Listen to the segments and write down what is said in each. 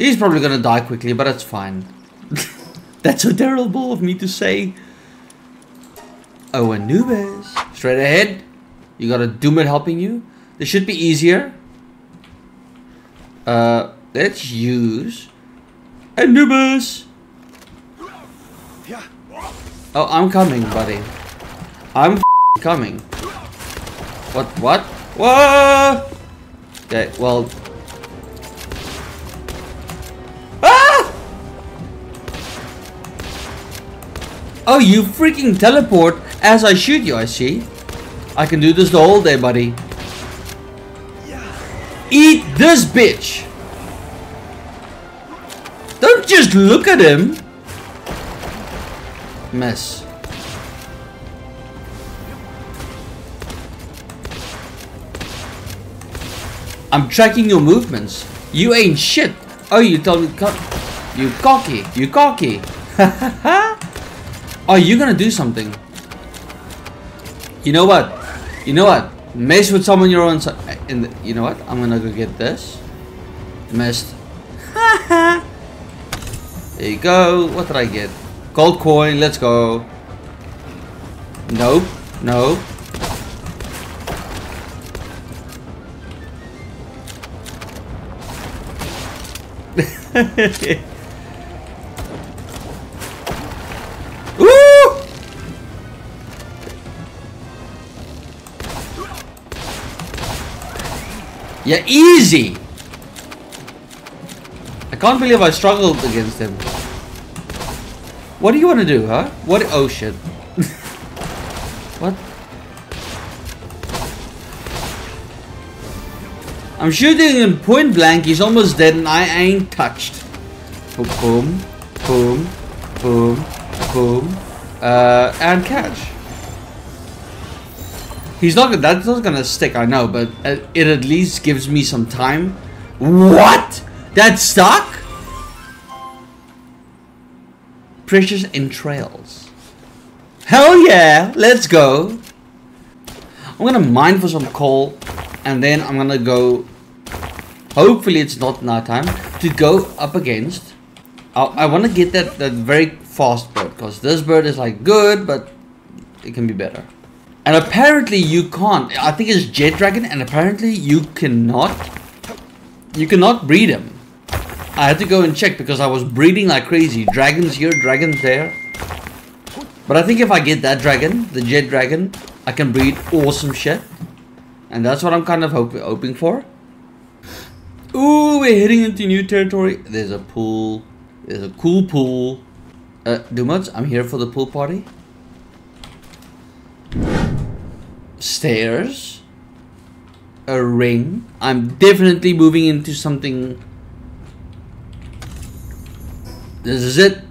He's probably gonna die quickly, but that's fine. that's so terrible of me to say. Oh, Anubis. Straight ahead. You got a Dumud helping you. This should be easier. Uh, let's use Anubis. Yeah. Oh, I'm coming, buddy. I'm coming. What? What? Whoa! Okay, well. Oh, you freaking teleport as I shoot you, I see. I can do this the whole day, buddy. Eat this bitch! Don't just look at him! Mess. I'm tracking your movements. You ain't shit. Oh, you told me co you cocky. You cocky. oh, you gonna do something. You know what? You know what? Mess with someone you're on. In the, you know what? I'm gonna go get this. Missed. there you go. What did I get? Gold coin. Let's go. Nope. Nope. Yeah, easy! I can't believe I struggled against him. What do you want to do, huh? What? Oh shit. what? I'm shooting him point blank, he's almost dead and I ain't touched. Boom, boom, boom, boom, uh, and catch. He's not, that's not gonna stick, I know, but it at least gives me some time. What? That stuck? Precious entrails. Hell yeah, let's go. I'm gonna mine for some coal and then I'm gonna go hopefully it's not nighttime to go up against I, I want to get that that very fast bird because this bird is like good but it can be better and apparently you can't I think it's jet dragon and apparently you cannot you cannot breed him I had to go and check because I was breeding like crazy dragons here dragons there but I think if I get that dragon the jet dragon I can breed awesome shit and that's what I'm kind of hope hoping for. Ooh, we're heading into new territory. There's a pool. There's a cool pool. Uh, Dumuds, I'm here for the pool party. Stairs. A ring. I'm definitely moving into something. This is it.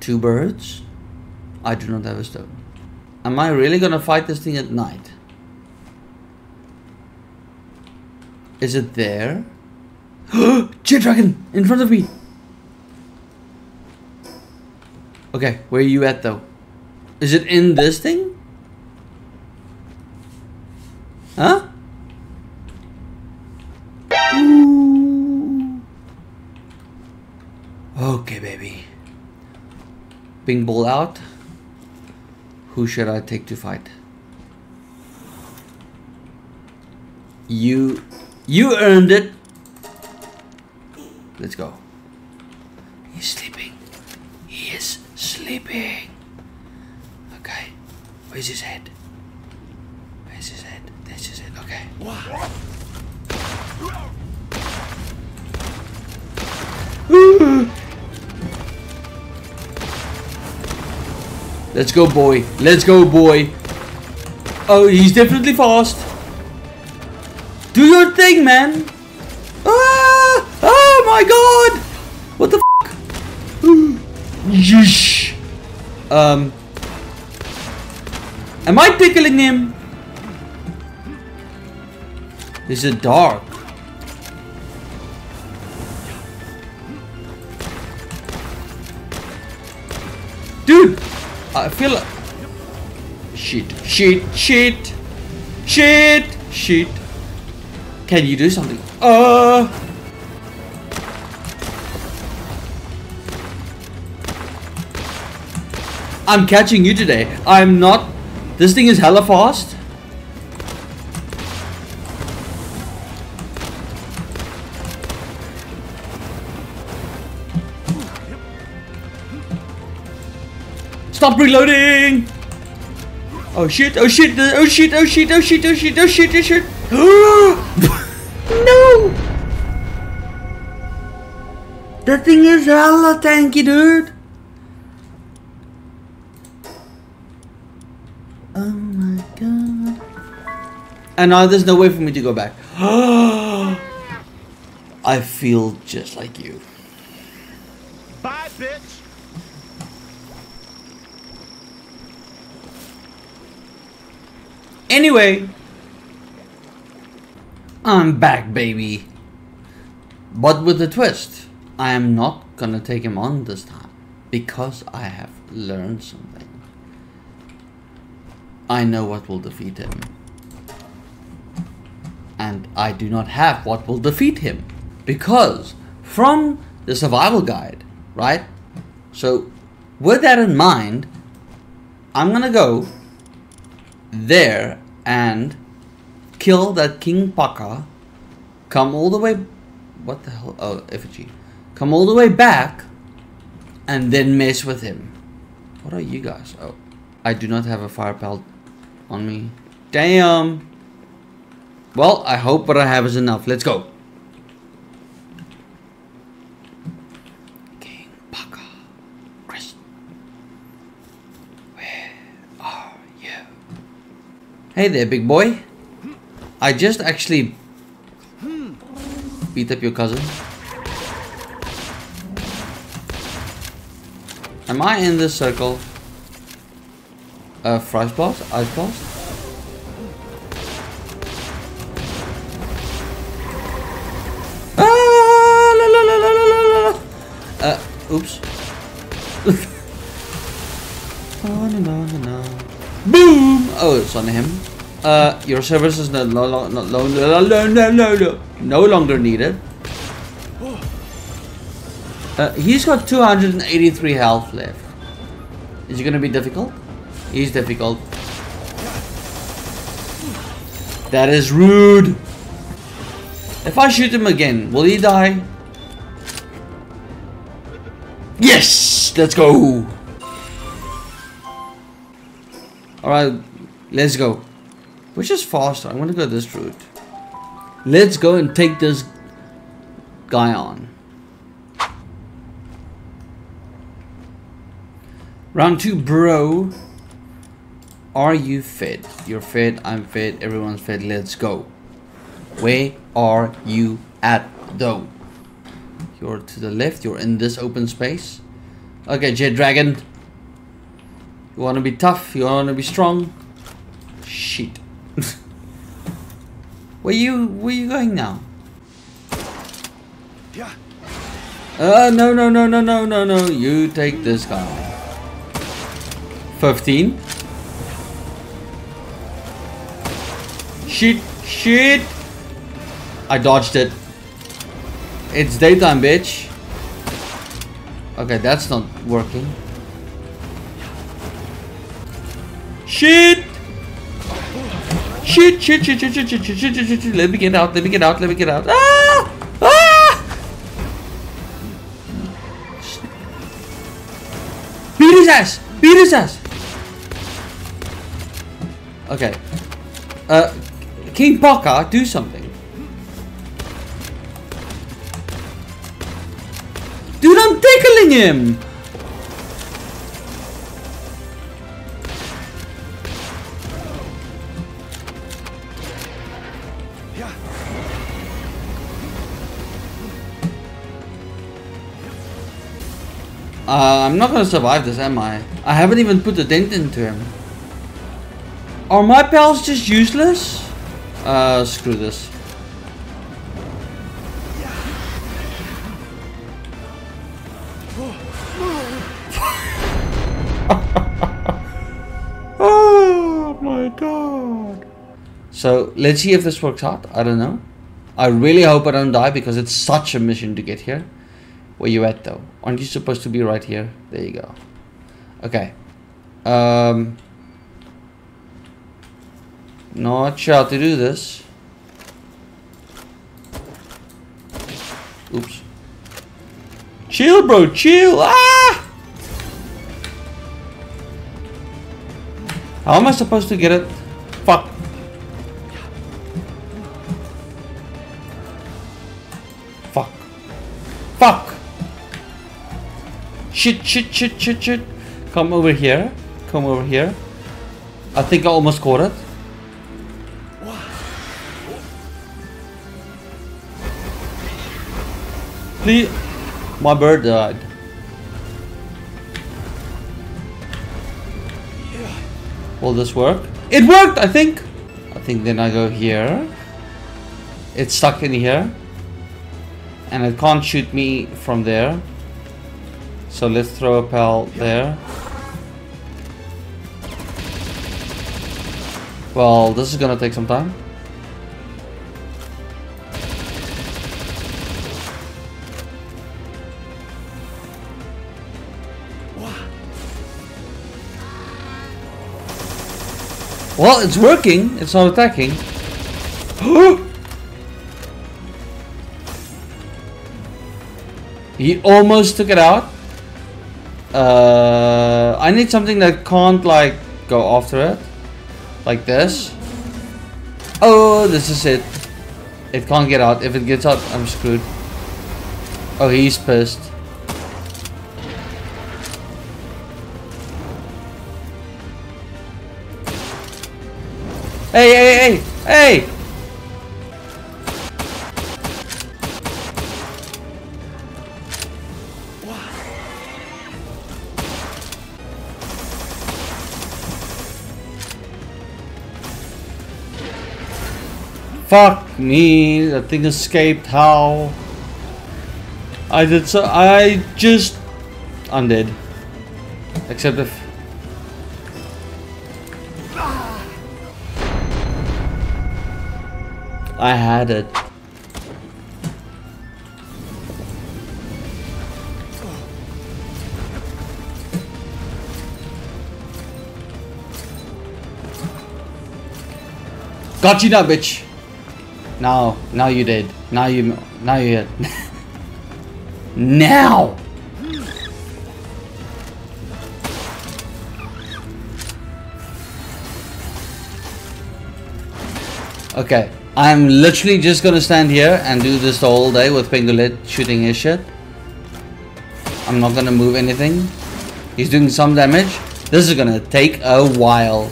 Two birds. I do not have a stone. Am I really gonna fight this thing at night? Is it there? Jet Dragon! In front of me! Okay, where are you at though? Is it in this thing? Huh? Ooh. Okay, baby. Bing ball out. Who should I take to fight? You you earned it. Let's go. He's sleeping. He is sleeping. Okay. Where's his head? Where's his head? There's his head. Okay. Let's go, boy. Let's go, boy. Oh, he's definitely fast. Do your thing, man! Ah! Oh my god! What the fuck? Yeesh! Um... Am I tickling him? Is it dark? Dude! I feel like... Shit, shit, shit! Shit! Shit! Can you do something? Uh... I'm catching you today. I'm not... This thing is hella fast. Stop reloading! Oh shit, oh shit, oh shit, oh shit, oh shit, oh shit, oh shit, oh shit. no! That thing is hella tanky, dude. Oh my god. And now there's no way for me to go back. I feel just like you. Bye, bitch. Anyway, I'm back, baby. But with a twist. I am not gonna take him on this time because I have learned something. I know what will defeat him. And I do not have what will defeat him because from the survival guide, right? So, with that in mind, I'm gonna go there and kill that Kingpaca, come all the way. What the hell? Oh, effigy. Come all the way back, and then mess with him. What are you guys? Oh, I do not have a fire pelt on me. Damn. Well, I hope what I have is enough. Let's go. King Paka. Chris. Where are you? Hey there, big boy. I just actually beat up your cousin. Am I in this circle? Uh, frost blast? Ice blast? Ah, oops. No, no, no, no. Boom! Oh, it's on him. Uh, your service is no, no, no, no, no, no, no, no, no, no, no longer needed. Uh, he's got 283 health left. Is it gonna be difficult? He's difficult. That is rude. If I shoot him again, will he die? Yes! Let's go! Alright, let's go. Which is faster? I'm gonna go this route. Let's go and take this guy on. Round two, bro. Are you fit? You're fit, I'm fit, everyone's fit, let's go. Where are you at though? You're to the left, you're in this open space. Okay, Jet Dragon. You wanna be tough, you wanna be strong. Shit. Where you where you going now? Yeah. Uh no no no no no no no. You take this guy. 15 Shit shit. I dodged it. It's daytime bitch. Okay that's not working. Shit Shit shit shit shit shit shit shit shit shit shit Let me get out let me get out let me get out Ah Ah Beat his ass! Beat his ass! Okay. Uh, Kingpaca, do something. Dude, I'm tickling him! Uh, I'm not gonna survive this, am I? I haven't even put a dent into him. Are my pals just useless? Uh, screw this. oh my god. So, let's see if this works out. I don't know. I really hope I don't die because it's such a mission to get here. Where you at though? Aren't you supposed to be right here? There you go. Okay. Um, not sure how to do this. Oops. Chill, bro, chill. Ah! How am I supposed to get it? Fuck. Shit, shit, shit, shit, shit. Come over here. Come over here. I think I almost caught it. Please. My bird died. Will this work? It worked, I think. I think then I go here. It's stuck in here. And it can't shoot me from there. So let's throw a pal there. Well, this is gonna take some time. Well, it's working. It's not attacking. he almost took it out. Uh, I need something that can't like go after it. Like this. Oh, this is it. It can't get out. If it gets out, I'm screwed. Oh, he's pissed. Hey, hey, hey, hey! Fuck me, that thing escaped, how? I did so, I just, I'm dead. Except if, I had it. Got you now, bitch. Now, now you did. Now you, now you hit. now. Okay, I'm literally just gonna stand here and do this the whole day with Pengullet shooting his shit. I'm not gonna move anything. He's doing some damage. This is gonna take a while.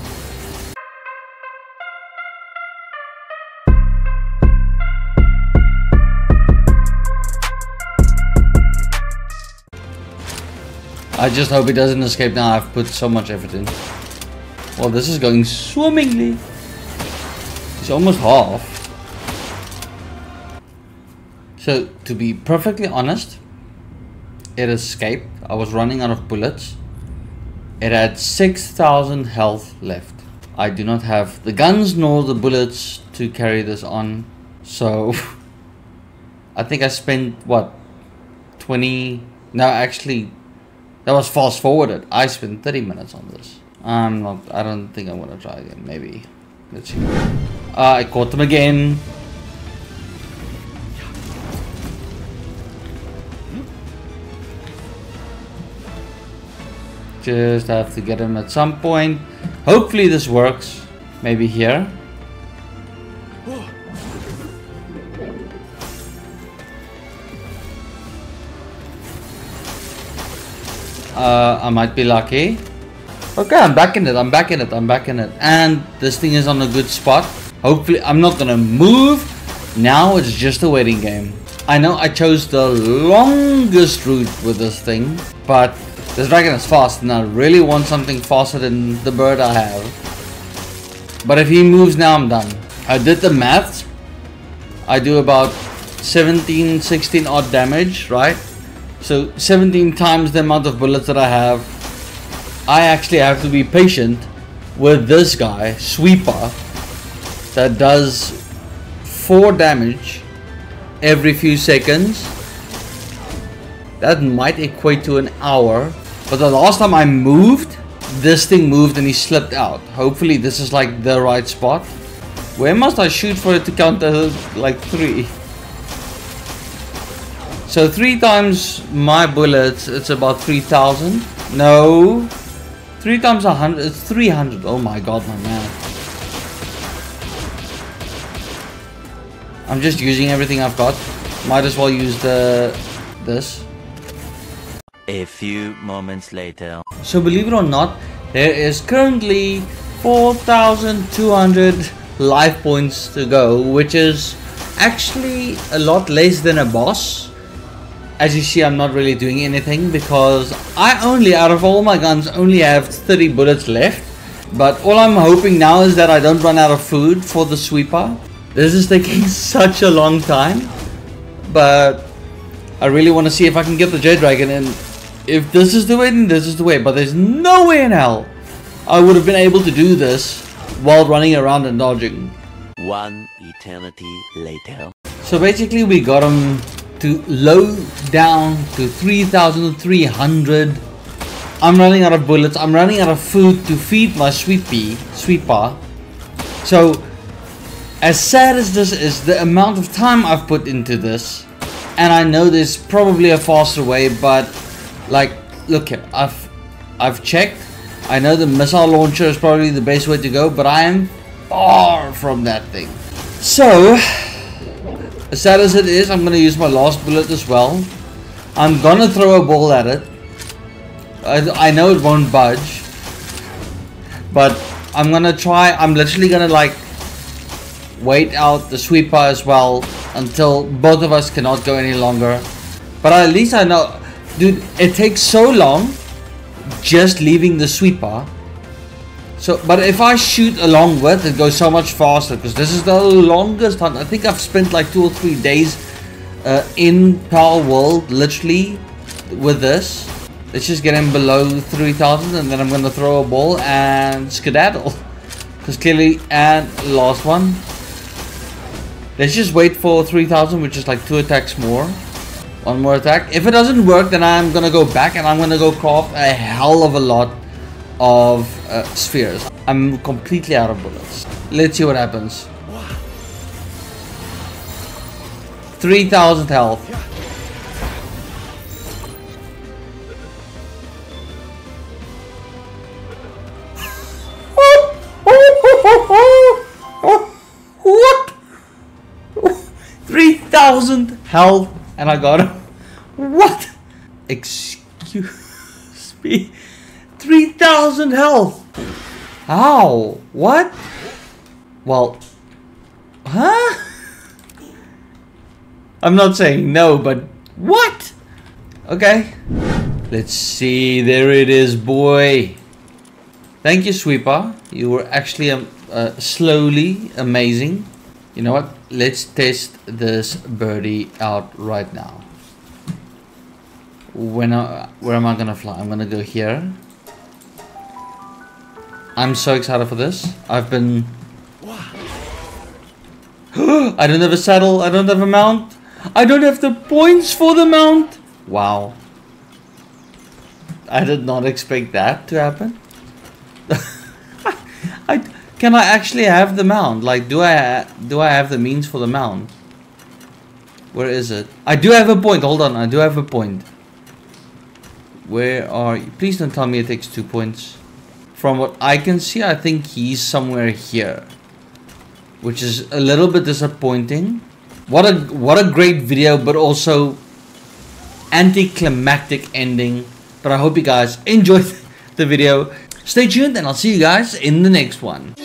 I just hope he doesn't escape now. I've put so much effort in. Well, this is going swimmingly. It's almost half. So, to be perfectly honest, it escaped. I was running out of bullets. It had 6,000 health left. I do not have the guns nor the bullets to carry this on. So, I think I spent, what, 20... No, actually, that was fast forwarded. I spent 30 minutes on this. I'm not, I don't think I'm gonna try again. Maybe. Let's see. Uh, I caught them again. Just have to get him at some point. Hopefully this works. Maybe here. Uh, I might be lucky. Okay, I'm back in it, I'm back in it, I'm back in it. And this thing is on a good spot. Hopefully, I'm not gonna move. Now it's just a waiting game. I know I chose the longest route with this thing, but this dragon is fast and I really want something faster than the bird I have. But if he moves now, I'm done. I did the maths. I do about 17, 16 odd damage, right? So 17 times the amount of bullets that I have. I actually have to be patient with this guy, Sweepa, that does 4 damage every few seconds. That might equate to an hour. But the last time I moved, this thing moved and he slipped out. Hopefully this is like the right spot. Where must I shoot for it to count as like three? So three times my bullets, it's about 3,000. No. Three times a hundred, it's 300. Oh my god, my man. I'm just using everything I've got. Might as well use the this. A few moments later. So believe it or not, there is currently 4,200 life points to go, which is actually a lot less than a boss. As you see, I'm not really doing anything because I only, out of all my guns, only have 30 bullets left. But all I'm hoping now is that I don't run out of food for the Sweepa. This is taking such a long time. But I really want to see if I can get the Jet Dragon and if this is the way, then this is the way. But there's no way in hell I would have been able to do this while running around and dodging. One eternity later. So basically we got him to low down to 3,300. I'm running out of bullets. I'm running out of food to feed my sweepy, Sweepa. So as sad as this is, the amount of time I've put into this, and I know there's probably a faster way, but like, look I've, I've checked. I know the missile launcher is probably the best way to go, but I am far from that thing. So, as sad as it is, I'm gonna use my last bullet as well. I'm gonna throw a ball at it. I, I know it won't budge, but I'm gonna try. I'm literally gonna like wait out the Sweepa as well until both of us cannot go any longer. But at least I know, dude, it takes so long just leaving the Sweepa. So, but if I shoot along with, it goes so much faster because this is the longest hunt. I think I've spent like two or three days uh, in Palworld, literally, with this. Let's just get him below 3,000 and then I'm going to throw a ball and skedaddle. Because clearly, and last one. Let's just wait for 3000, which is like two attacks more. One more attack. If it doesn't work, then I'm gonna go back and I'm gonna go craft a hell of a lot of uh, spheres. I'm completely out of bullets. Let's see what happens. 3000 health. What? 3000 health and I got him. What? Excuse me. 3000 health. How? What? Well, huh? I'm not saying no, but what? Okay. Let's see. There it is, boy. Thank you, Sweepa. You were actually um, uh, slowly amazing. You know what? Let's test this birdie out right now. When I, where am I gonna fly? I'm gonna go here. I'm so excited for this. I've been. I don't have a saddle. I don't have a mount. I don't have the points for the mount. Wow. I did not expect that to happen. I can I actually have the mount? Like, do I do I have the means for the mount? Where is it? I do have a point. Hold on, I do have a point. Where are you? Please don't tell me it takes two points. From what I can see, I think he's somewhere here, which is a little bit disappointing. What a what a great video, but also anticlimactic ending. But I hope you guys enjoyed the video. Stay tuned and I'll see you guys in the next one.